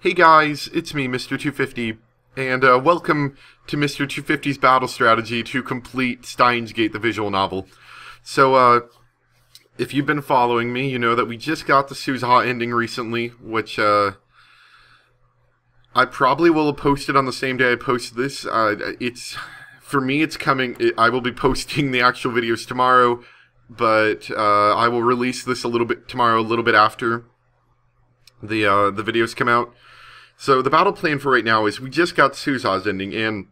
Hey guys, it's me, Mr. 250, and uh, welcome to Mr. 250's battle strategy to complete Steins Gate, the visual novel. So, uh, if you've been following me, you know that we just got the Suzuha ending recently, which, uh, I probably will post it on the same day I post this. Uh, it's, for me, it's coming, it, I will be posting the actual videos tomorrow, but, uh, I will release this a little bit tomorrow, a little bit after the, uh, the videos come out. So the battle plan for right now is we just got Suzuha's ending, and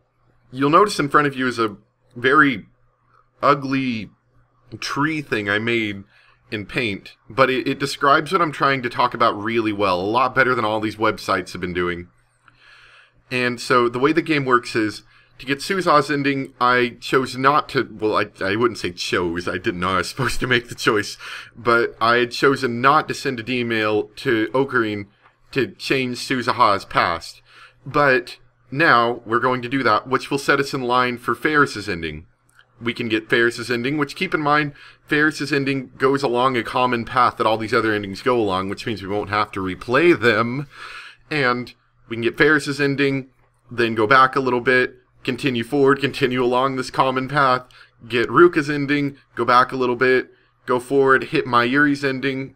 you'll notice in front of you is a very ugly tree thing I made in paint, but it, it, describes what I'm trying to talk about really well, a lot better than all these websites have been doing. And so the way the game works is, to get Suzuha's ending, I chose not to, well, I, I wouldn't say chose, I didn't know I was supposed to make the choice, but I had chosen not to send an email to Okarin to change Suzuha's past. But now we're going to do that, which will set us in line for Faris's ending. We can get Faris's ending, which keep in mind, Faris's ending goes along a common path that all these other endings go along, which means we won't have to replay them. And we can get Faris's ending, then go back a little bit, continue forward, continue along this common path, get Ruka's ending, go back a little bit, go forward, hit Mayuri's ending,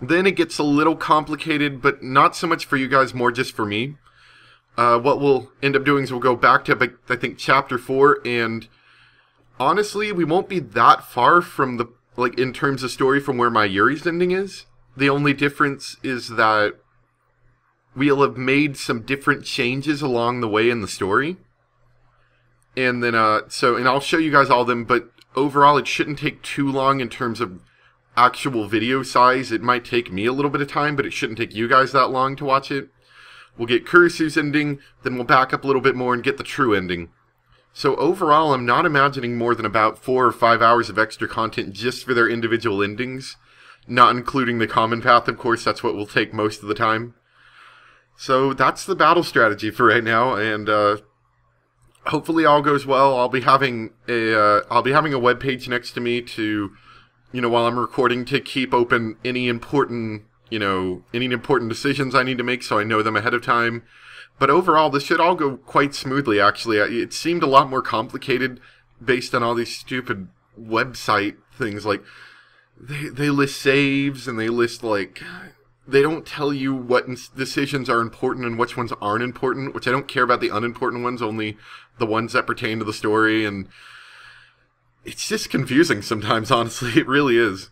then it gets a little complicated, but not so much for you guys, more just for me. Uh, what we'll end up doing is we'll go back to, I think, chapter 4, and honestly, we won't be that far from the, like, in terms of story from where Mayuri's ending is. The only difference is that we'll have made some different changes along the way in the story. And then, uh, so, and I'll show you guys all them, but overall, it shouldn't take too long in terms of actual video size, it might take me a little bit of time, but it shouldn't take you guys that long to watch it. We'll get Kurisu's ending, then we'll back up a little bit more and get the true ending. So overall, I'm not imagining more than about four or five hours of extra content just for their individual endings, not including the common path, of course, that's what will take most of the time. So that's the battle strategy for right now, and uh, hopefully all goes well. I'll be having a uh, be having a web page next to me to you know, while I'm recording to keep open any important, you know, any important decisions I need to make so I know them ahead of time. But overall, this should all go quite smoothly, actually. It seemed a lot more complicated based on all these stupid website things. Like, they, they list saves and they list, like, they don't tell you what decisions are important and which ones aren't important, which I don't care about the unimportant ones, only the ones that pertain to the story. And it's just confusing sometimes, honestly. It really is.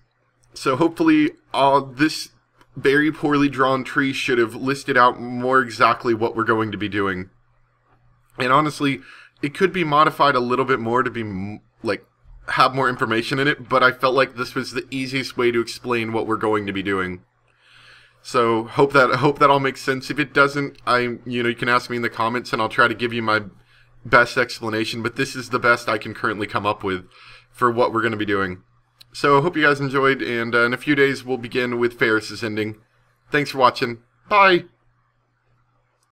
So hopefully, uh, this very poorly drawn tree should have listed out more exactly what we're going to be doing. And honestly, it could be modified a little bit more to be, like, have more information in it, but I felt like this was the easiest way to explain what we're going to be doing. So hope that hope that all makes sense. If it doesn't, I you know you can ask me in the comments and I'll try to give you my best explanation, but this is the best I can currently come up with for what we're going to be doing. So I hope you guys enjoyed, and uh, in a few days we'll begin with Faris's ending. Thanks for watching. Bye!